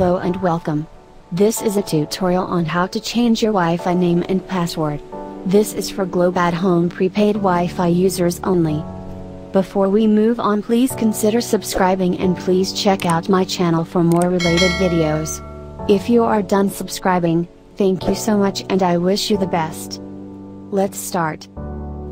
Hello and welcome. This is a tutorial on how to change your Wi-Fi name and password. This is for Globe at Home prepaid Wi-Fi users only. Before we move on please consider subscribing and please check out my channel for more related videos. If you are done subscribing, thank you so much and I wish you the best. Let's start.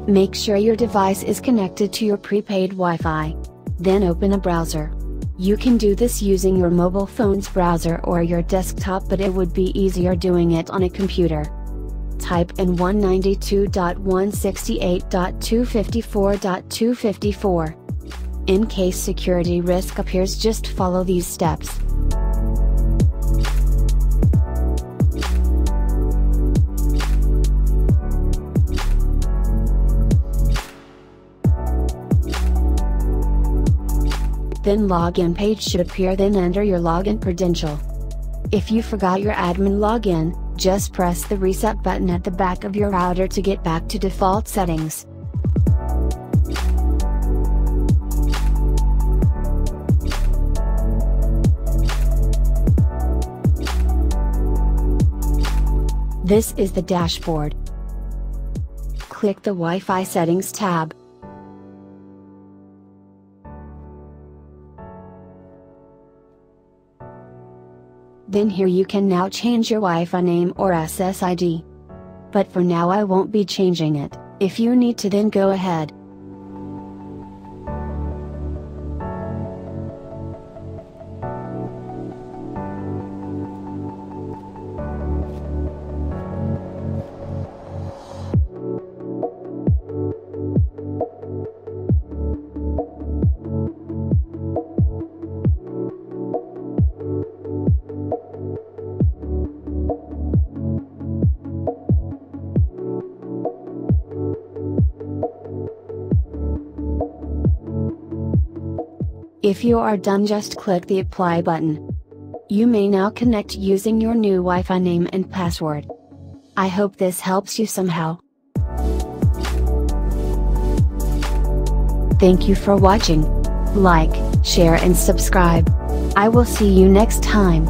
Make sure your device is connected to your prepaid Wi-Fi. Then open a browser. You can do this using your mobile phone's browser or your desktop but it would be easier doing it on a computer. Type in 192.168.254.254. In case security risk appears just follow these steps. Then login page should appear then enter your login credential. If you forgot your admin login, just press the reset button at the back of your router to get back to default settings. This is the dashboard. Click the Wi-Fi settings tab. Then here you can now change your Wi-Fi name or SSID. But for now I won't be changing it, if you need to then go ahead. If you are done just click the apply button. You may now connect using your new Wi-Fi name and password. I hope this helps you somehow. Thank you for watching. Like, share and subscribe. I will see you next time.